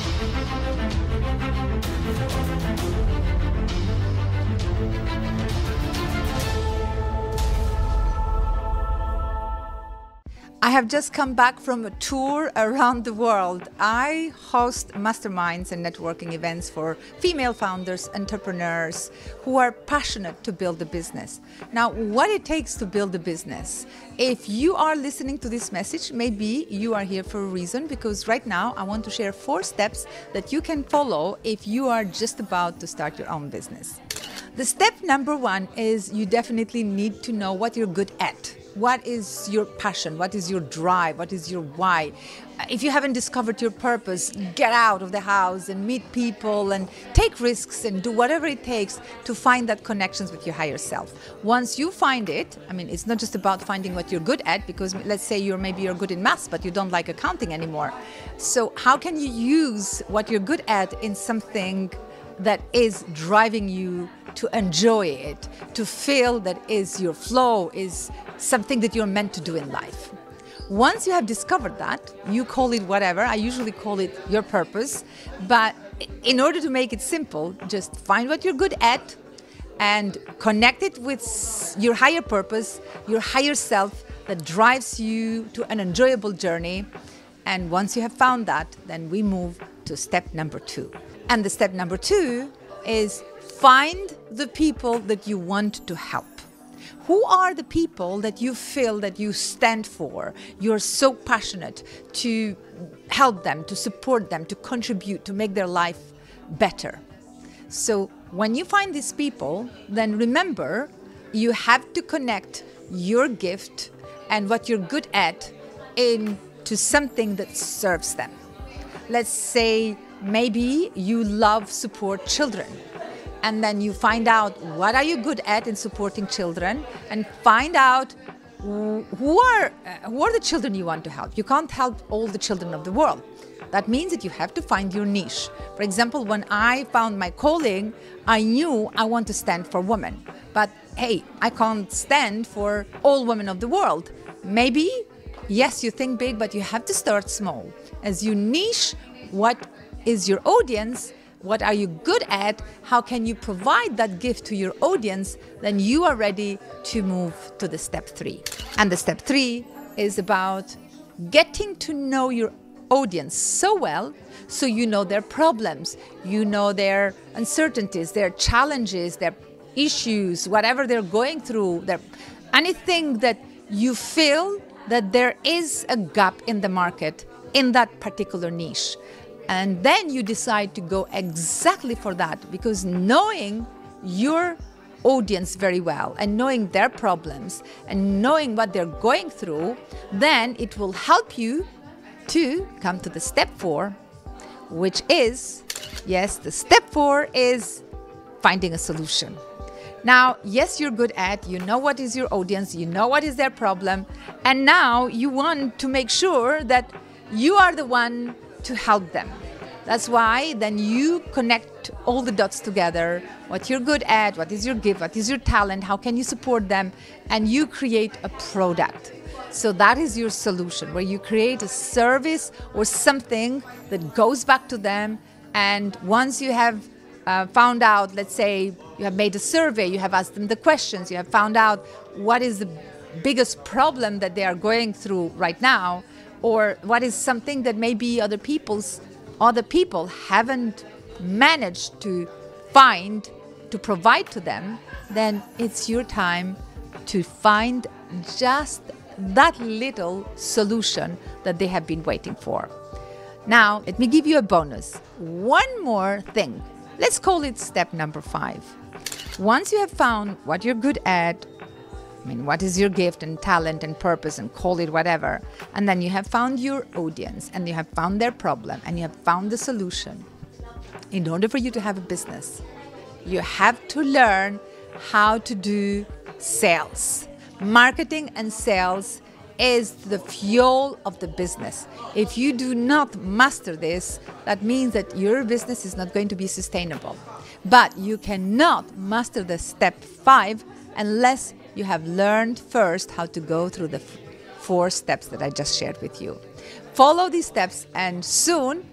Música I have just come back from a tour around the world. I host masterminds and networking events for female founders, entrepreneurs who are passionate to build a business. Now, what it takes to build a business. If you are listening to this message, maybe you are here for a reason because right now I want to share four steps that you can follow if you are just about to start your own business. The step number one is you definitely need to know what you're good at what is your passion? What is your drive? What is your why? If you haven't discovered your purpose, get out of the house and meet people and take risks and do whatever it takes to find that connections with your higher self. Once you find it, I mean, it's not just about finding what you're good at because let's say you're maybe you're good in maths but you don't like accounting anymore. So how can you use what you're good at in something that is driving you to enjoy it, to feel that is your flow, is something that you're meant to do in life. Once you have discovered that, you call it whatever. I usually call it your purpose. But in order to make it simple, just find what you're good at and connect it with your higher purpose, your higher self that drives you to an enjoyable journey. And once you have found that, then we move to step number two. And the step number two is find the people that you want to help. Who are the people that you feel that you stand for? You're so passionate to help them, to support them, to contribute, to make their life better. So when you find these people, then remember you have to connect your gift and what you're good at into something that serves them. Let's say maybe you love support children. And then you find out what are you good at in supporting children and find out who are who are the children you want to help. You can't help all the children of the world. That means that you have to find your niche. For example when i found my calling i knew i want to stand for women. But hey i can't stand for all women of the world. Maybe yes you think big but you have to start small. As you niche what is your audience what are you good at? How can you provide that gift to your audience? Then you are ready to move to the step three. And the step three is about getting to know your audience so well so you know their problems, you know their uncertainties, their challenges, their issues, whatever they're going through, their anything that you feel that there is a gap in the market in that particular niche. And then you decide to go exactly for that because knowing your audience very well and knowing their problems and knowing what they're going through, then it will help you to come to the step four, which is yes, the step four is finding a solution. Now, yes, you're good at, you know what is your audience, you know what is their problem, and now you want to make sure that you are the one to help them. That's why then you connect all the dots together what you're good at, what is your gift, what is your talent, how can you support them, and you create a product. So that is your solution, where you create a service or something that goes back to them. And once you have uh, found out, let's say you have made a survey, you have asked them the questions, you have found out what is the biggest problem that they are going through right now, or what is something that maybe other people's other people haven't managed to find to provide to them, then it's your time to find just that little solution that they have been waiting for. Now, let me give you a bonus. One more thing. Let's call it step number five. Once you have found what you're good at, I mean, what is your gift and talent and purpose and call it whatever. And then you have found your audience and you have found their problem and you have found the solution. In order for you to have a business, you have to learn how to do sales. Marketing and sales is the fuel of the business. If you do not master this, that means that your business is not going to be sustainable. But you cannot master the step five unless you have learned first how to go through the four steps that I just shared with you. Follow these steps, and soon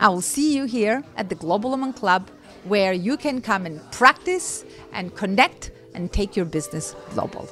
I will see you here at the Global Woman Club where you can come and practice and connect and take your business global.